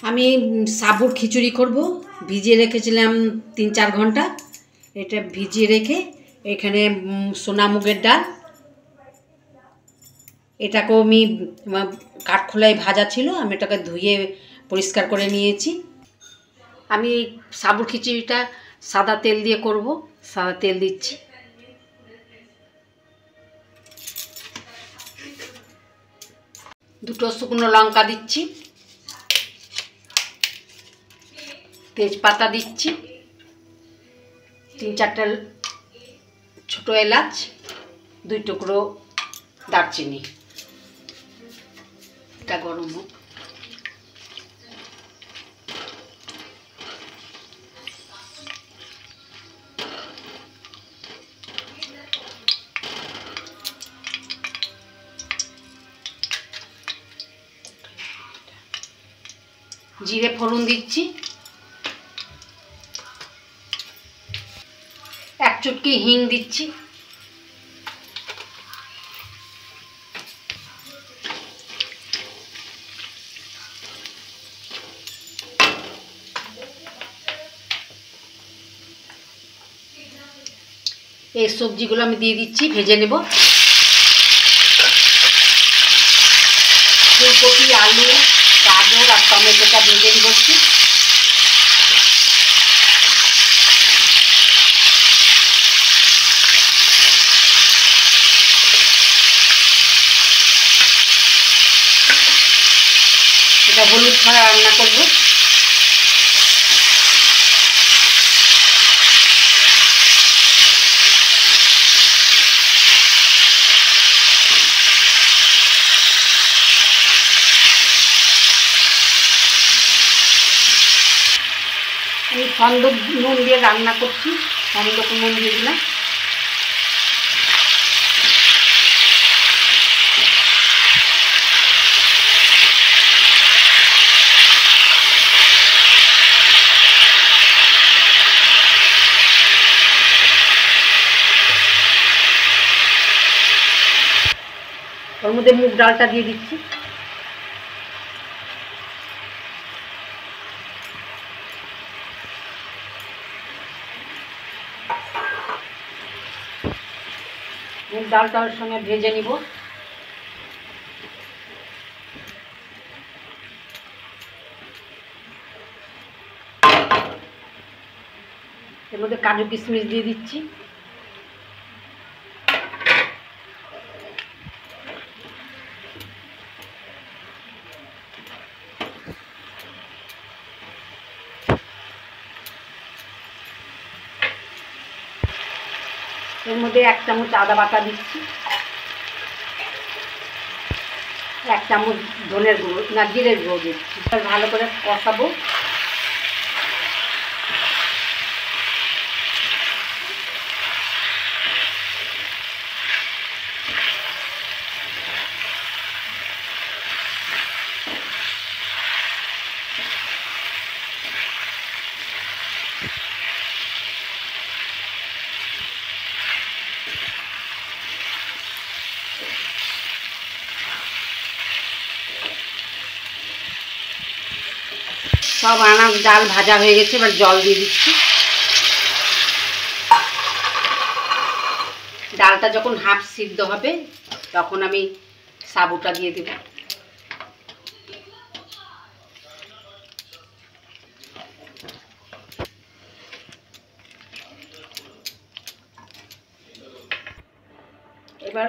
আমি সাবুর খিচুড়ি করব। ভিজিয়ে রেখেছিলাম তিন চার ঘণ্টা। এটা ভিজিয়ে রেখে এখানে সোনা মুগের ডাল। এটাকেও আমি কাঠখোলায় ভাজা ছিল, আমি এটাকে ধুয়ে পরিষ্কার করে নিয়েছি। আমি সাবুর খিচুড়িটা সাদা তেল দিয়ে করব, সাদা তেল দিচ্ছি। দুটো শুকনো লঙ্কা দিচ্ছি। তেজপাতা দিচ্ছি। তিন চারটা ছোটো এলাচ, দুই টুকরো দারচিনি। এটা গরম হোক। জিরে ফোড়ন দিচ্ছি। চুটকি হিং দিচ্ছি। এই সবজিগুলো আমি দিয়ে দিচ্ছি, ভেজে নেব। ফুলকপি, আলু, গাজর আর টমেটোটা ভেজে নিব এটা হলুদ ছাড়া রান্না করব। আমি ছন্দ নুন দিয়ে রান্না করছি ছন্দ নুন দিয়ে দিলাম। ওর মধ্যে মুগ ডালটা দিয়ে দিচ্ছি। মুগ ডালটা ওর সঙ্গে ভেজে নিব। এর মধ্যে কাজু কিশমিশ দিয়ে দিচ্ছি। এর মধ্যে এক চামচ আদা বাটা দিচ্ছি। এক চামচ ধনের গুঁড়ো, না, জিরের গুঁড়ো দিচ্ছি। ভালো করে কষাবো। সব আনা ডাল ভাজা হয়ে গেছে, এবার জল দিয়ে দিচ্ছি। ডালটা যখন হাফ সিদ্ধ হবে, তখন আমি সাবুটা দিয়ে দেব। এবার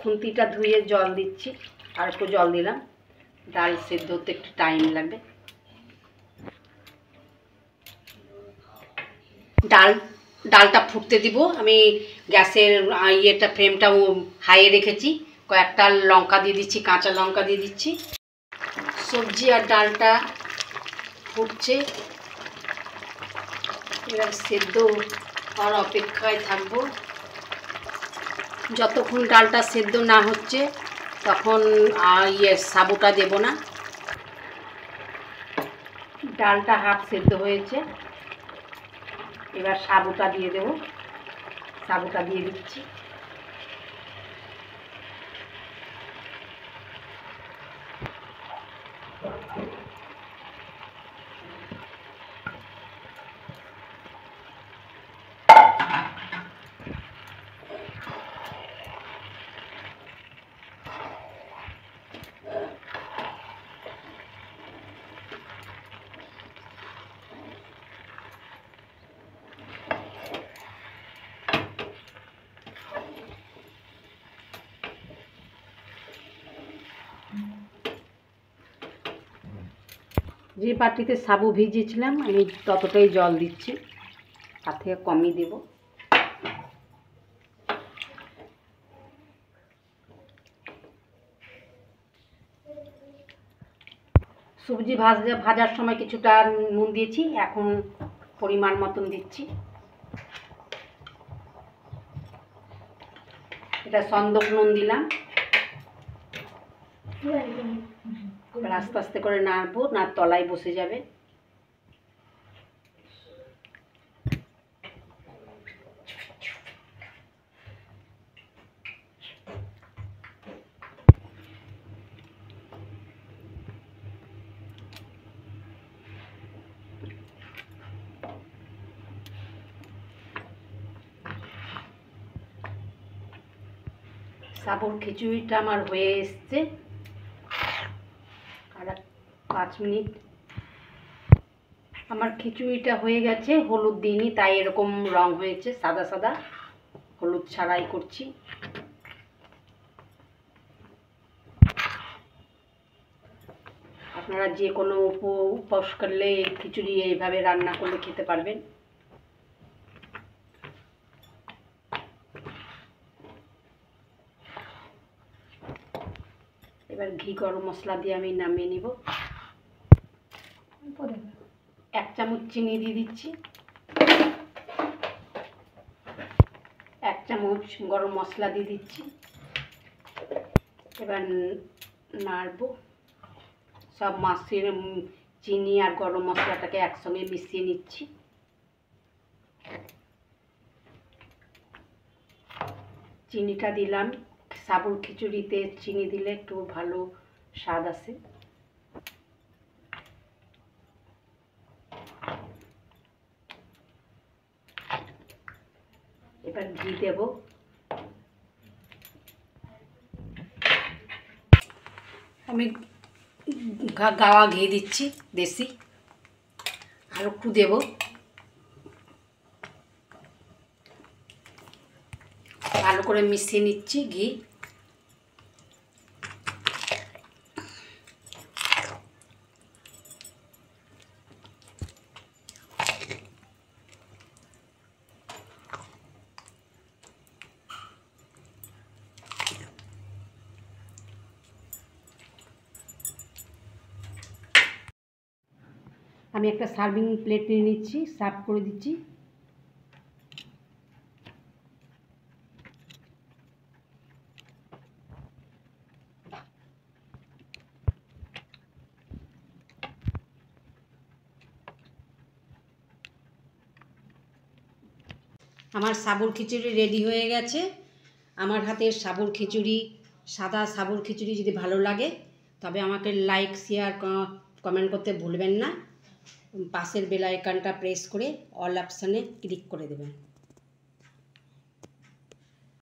খুন্তিটা ধুয়ে জল দিচ্ছি, আর একটু জল দিলাম। ডাল সেদ্ধ হতে একটু টাইম লাগবে। ডাল, ডালটা ফুটতে দিব। আমি গ্যাসের ইয়েটা ফ্লেমটা হাইয়ে রেখেছি। কয়েকটা লঙ্কা দিয়ে দিচ্ছি, কাঁচা লঙ্কা দিয়ে দিচ্ছি। সবজি আর ডালটা ফুটছে। এবার সেদ্ধ আর অপেক্ষায় থাকব। যতক্ষণ ডালটা সেদ্ধ না হচ্ছে, তখন ইয়ে সাবুটা দেব না। ডালটা হাফ সেদ্ধ হয়েছে। এবার সাবুটা দিয়ে দেব। সাবুটা দিয়ে দিচ্ছি। যে বাটিতে সাবু ভিজিয়েছিলাম, আমি ততটাই জল দিচ্ছি। তার থেকে কমই দেব। সবজি ভাজা, ভাজার সময় কিছুটা নুন দিয়েছি, এখন পরিমাণ মতন দিচ্ছি। এটা সন্দক নুন দিলাম। এবার আস্তে আস্তে করে নাড়বো না তলায় বসে যাবে। সাবুর খিচুড়িটা আমার হয়ে এসছে। পাঁচ মিনিট। আমার খিচুড়িটা হয়ে গেছে, হলুদ দিইনি, তাই এরকম রং হয়েছে, সাদা সাদা। হলুদ ছাড়াই করছি। আপনারা যে কোনো উপ উপোস করলে খিচুড়ি এইভাবে রান্না করলে খেতে পারবেন। এবার ঘি গরম মশলা দিয়ে আমি নামিয়ে নিব এক চামচ চিনি দিয়ে দিচ্ছি। এক চামচ গরম মশলা দিয়ে দিচ্ছি। এবার নাড়বো। সব মাছের চিনি আর গরম মশলাটাকে একসঙ্গে মিশিয়ে নিচ্ছি। চিনিটা দিলাম। সাবুর খিচুড়িতে চিনি দিলে একটু ভালো স্বাদ আসে। এবার ঘি দেব। আমি গাওয়া ঘি দিচ্ছি, দেশি। আর একটু দেব। ভালো করে মিশিয়ে নিচ্ছি ঘি। আমি একটা সার্ভিং প্লেট নিয়ে নিচ্ছি সার্ভ করে দিচ্ছি। আমার সাবুর খিচুড়ি রেডি হয়ে গেছে। আমার হাতের সাবুর খিচুড়ি, সাদা সাবুর খিচুড়ি যদি ভালো লাগে, তবে আমাকে লাইক শেয়ার কমেন্ট করতে ভুলবেন না। পাশের বেল আইকনটা প্রেস করে অল অপশানে ক্লিক করে দেবেন।